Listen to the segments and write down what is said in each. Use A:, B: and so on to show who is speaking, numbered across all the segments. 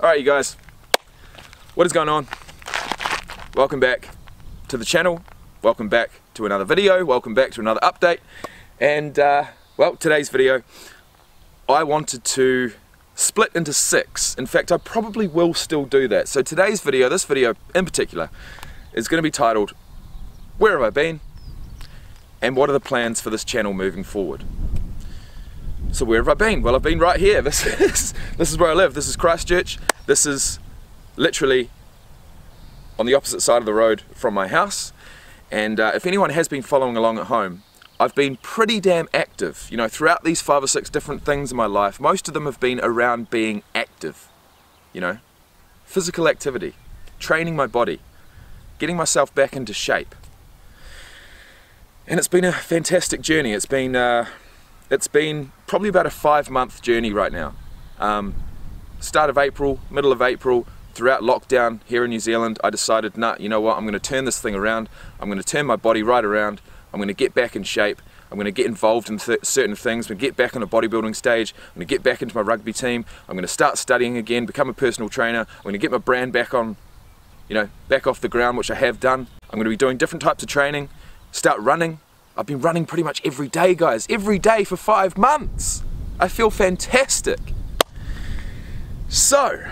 A: Alright you guys, what is going on? Welcome back to the channel, welcome back to another video, welcome back to another update and uh, well today's video I wanted to split into six. In fact I probably will still do that. So today's video, this video in particular, is going to be titled Where have I been? And what are the plans for this channel moving forward? So where have I been? Well, I've been right here. This is this is where I live. This is Christchurch. This is literally on the opposite side of the road from my house. And uh, if anyone has been following along at home, I've been pretty damn active. You know, throughout these five or six different things in my life, most of them have been around being active. You know, physical activity, training my body, getting myself back into shape. And it's been a fantastic journey. It's been uh, it's been probably about a five month journey right now. Um, start of April, middle of April, throughout lockdown here in New Zealand, I decided, nah, you know what, I'm going to turn this thing around. I'm going to turn my body right around. I'm going to get back in shape. I'm going to get involved in th certain things. I'm going to get back on a bodybuilding stage. I'm going to get back into my rugby team. I'm going to start studying again, become a personal trainer. I'm going to get my brand back on, you know, back off the ground, which I have done. I'm going to be doing different types of training, start running, I've been running pretty much every day, guys. Every day for five months. I feel fantastic. So,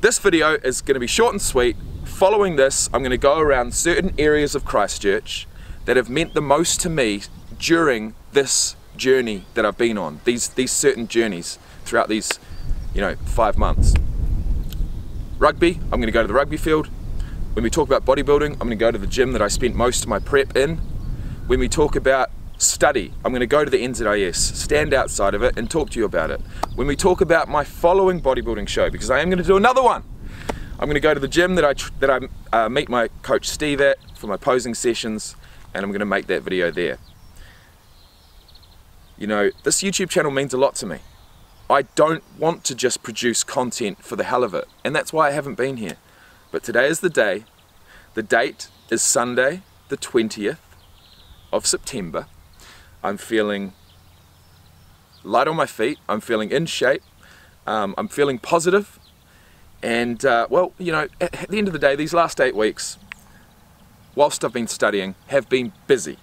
A: this video is going to be short and sweet. Following this, I'm going to go around certain areas of Christchurch that have meant the most to me during this journey that I've been on. These, these certain journeys throughout these, you know, five months. Rugby, I'm going to go to the rugby field. When we talk about bodybuilding, I'm going to go to the gym that I spent most of my prep in when we talk about study, I'm going to go to the NZIS, stand outside of it and talk to you about it. When we talk about my following bodybuilding show, because I am going to do another one, I'm going to go to the gym that I, that I uh, meet my coach Steve at for my posing sessions and I'm going to make that video there. You know, this YouTube channel means a lot to me. I don't want to just produce content for the hell of it, and that's why I haven't been here. But today is the day. The date is Sunday, the 20th of September. I'm feeling light on my feet, I'm feeling in shape, um, I'm feeling positive, and uh, well, you know, at, at the end of the day, these last eight weeks, whilst I've been studying, have been busy.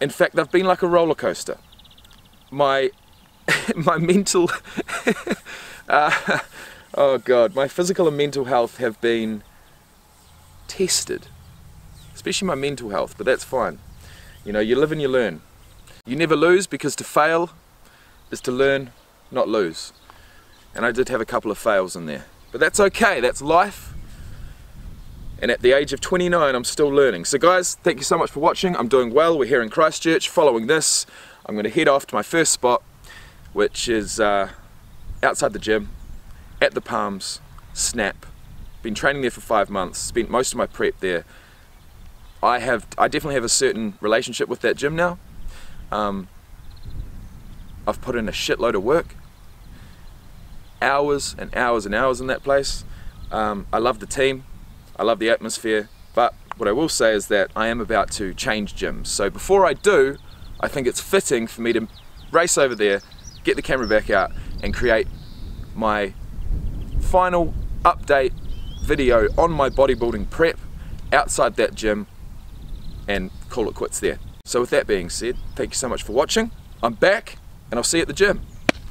A: In fact, they've been like a roller coaster. My, my mental, uh, oh God, my physical and mental health have been tested, especially my mental health, but that's fine. You know, you live and you learn. You never lose because to fail is to learn, not lose. And I did have a couple of fails in there. But that's okay, that's life. And at the age of 29, I'm still learning. So guys, thank you so much for watching. I'm doing well. We're here in Christchurch. Following this, I'm going to head off to my first spot, which is uh, outside the gym, at the Palms, Snap. Been training there for five months, spent most of my prep there. I have I definitely have a certain relationship with that gym now. Um, I've put in a shitload of work, hours and hours and hours in that place. Um, I love the team, I love the atmosphere, but what I will say is that I am about to change gyms. So before I do, I think it's fitting for me to race over there, get the camera back out, and create my final update video on my bodybuilding prep outside that gym and call it quits there. So with that being said, thank you so much for watching. I'm back and I'll see you at the gym.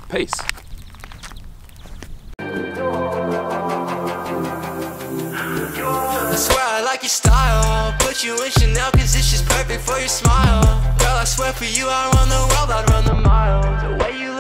A: Peace.
B: Like your style Put you in Chanel cause it's just perfect for your smile Girl, I swear for you I run the world, I'd run the miles